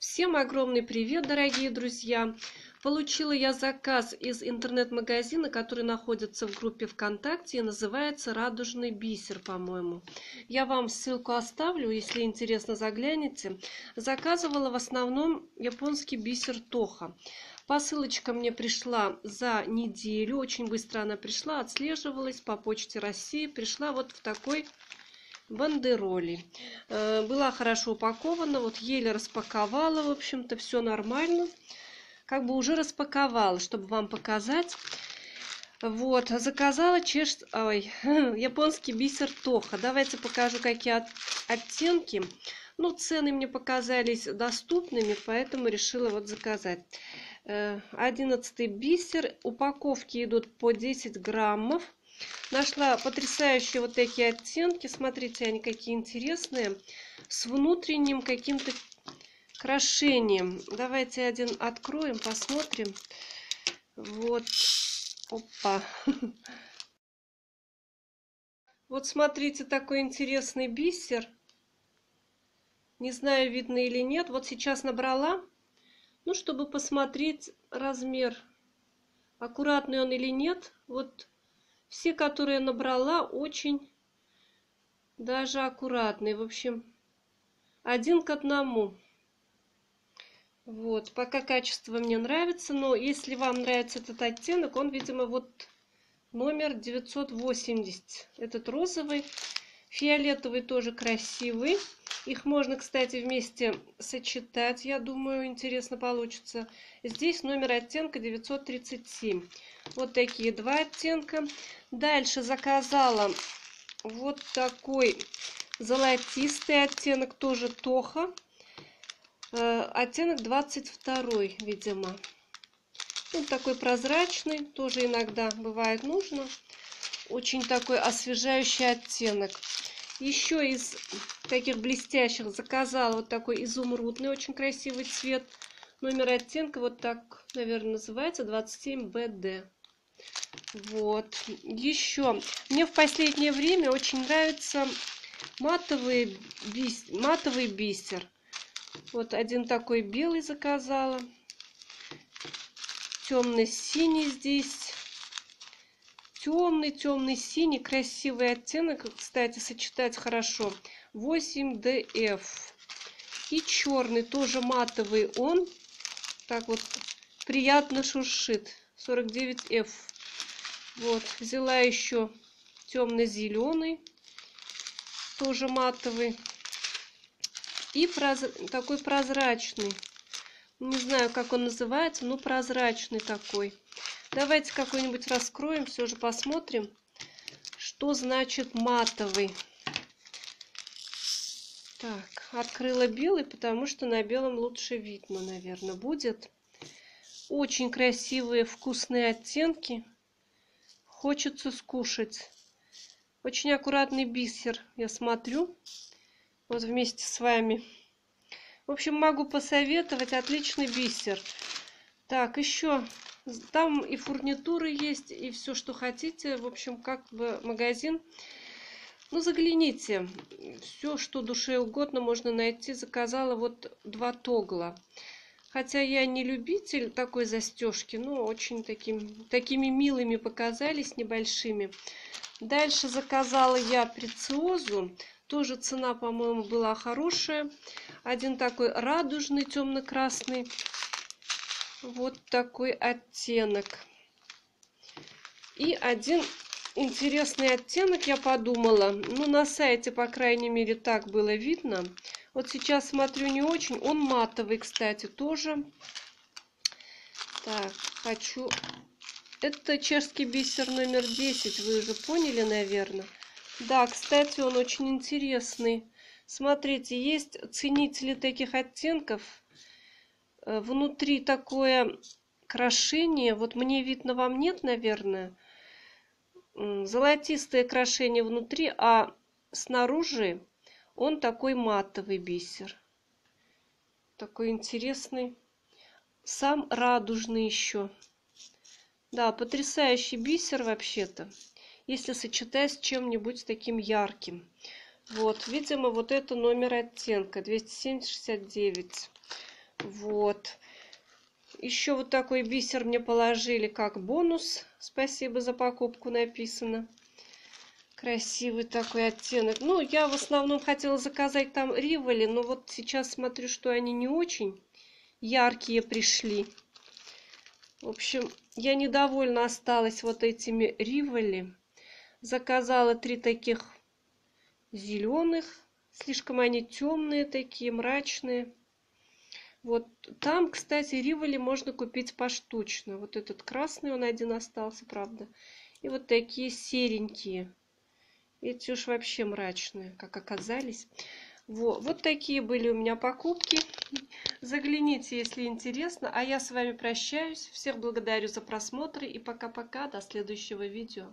Всем огромный привет, дорогие друзья! Получила я заказ из интернет-магазина, который находится в группе ВКонтакте и называется «Радужный бисер», по-моему. Я вам ссылку оставлю, если интересно, загляните. Заказывала в основном японский бисер Тоха. Посылочка мне пришла за неделю, очень быстро она пришла, отслеживалась по почте России, пришла вот в такой бандероли. Э, была хорошо упакована, вот еле распаковала, в общем-то, все нормально. Как бы уже распаковала, чтобы вам показать. Вот, заказала чеш... Ой, японский бисер Тоха. Давайте покажу, какие от... оттенки. Ну, цены мне показались доступными, поэтому решила вот заказать. Э, одиннадцатый бисер. Упаковки идут по 10 граммов. Нашла потрясающие вот такие оттенки. Смотрите, они какие интересные. С внутренним каким-то крашением. Давайте один откроем, посмотрим. Вот. Опа. Вот смотрите, такой интересный бисер. Не знаю, видно или нет. Вот сейчас набрала. Ну, чтобы посмотреть размер. Аккуратный он или нет. Вот все, которые набрала, очень даже аккуратные. В общем, один к одному. Вот, пока качество мне нравится, но если вам нравится этот оттенок, он, видимо, вот номер 980. Этот розовый, фиолетовый тоже красивый. Их можно, кстати, вместе сочетать, я думаю, интересно получится. Здесь номер оттенка 937. Вот такие два оттенка. Дальше заказала вот такой золотистый оттенок, тоже Тоха. Э, оттенок 22, видимо. Он такой прозрачный, тоже иногда бывает нужно. Очень такой освежающий оттенок. Еще из таких блестящих заказала вот такой изумрудный, очень красивый цвет. Номер оттенка вот так, наверное, называется 27BD. Вот. Еще. Мне в последнее время очень нравится матовый, бис... матовый бисер. Вот один такой белый заказала. Темно-синий здесь. Темный, темный, синий. Красивый оттенок. Кстати, сочетать хорошо. 8DF. И черный, тоже матовый он. Так вот, приятно шуршит. 49F. Вот, взяла еще темно-зеленый, тоже матовый. И проз... такой прозрачный. Не знаю, как он называется, но прозрачный такой. Давайте какой-нибудь раскроем, все же посмотрим, что значит матовый. Так, открыла белый, потому что на белом лучше видно, наверное, будет. Очень красивые вкусные оттенки. Хочется скушать. Очень аккуратный бисер, я смотрю. Вот вместе с вами. В общем, могу посоветовать. Отличный бисер. Так, еще там и фурнитуры есть, и все, что хотите. В общем, как бы магазин. Ну, загляните. Все, что душе угодно, можно найти. Заказала вот два тогла. Хотя я не любитель такой застежки, но очень таким, такими милыми показались, небольшими. Дальше заказала я прециозу. Тоже цена, по-моему, была хорошая. Один такой радужный, темно-красный. Вот такой оттенок. И один интересный оттенок, я подумала. Ну, на сайте, по крайней мере, так было видно. Вот сейчас смотрю не очень. Он матовый, кстати, тоже. Так, хочу... Это чешский бисер номер 10, вы уже поняли, наверное. Да, кстати, он очень интересный. Смотрите, есть ценители таких оттенков. Э, внутри такое крошение. Вот мне видно, вам нет, наверное. Золотистое крошение внутри, а снаружи он такой матовый бисер. Такой интересный. Сам радужный еще. Да, потрясающий бисер вообще-то. Если сочетать с чем-нибудь таким ярким. Вот, видимо, вот это номер оттенка 270-69. Вот. Еще вот такой бисер мне положили как бонус. Спасибо за покупку написано. Красивый такой оттенок. Ну, я в основном хотела заказать там Риволи, но вот сейчас смотрю, что они не очень яркие пришли. В общем, я недовольна осталась вот этими Риволи. Заказала три таких зеленых. Слишком они темные такие, мрачные. Вот там, кстати, Риволи можно купить поштучно. Вот этот красный, он один остался, правда. И вот такие серенькие. Эти уж вообще мрачные, как оказались. Вот, вот такие были у меня покупки. Загляните, если интересно. А я с вами прощаюсь. Всех благодарю за просмотр и пока-пока. До следующего видео.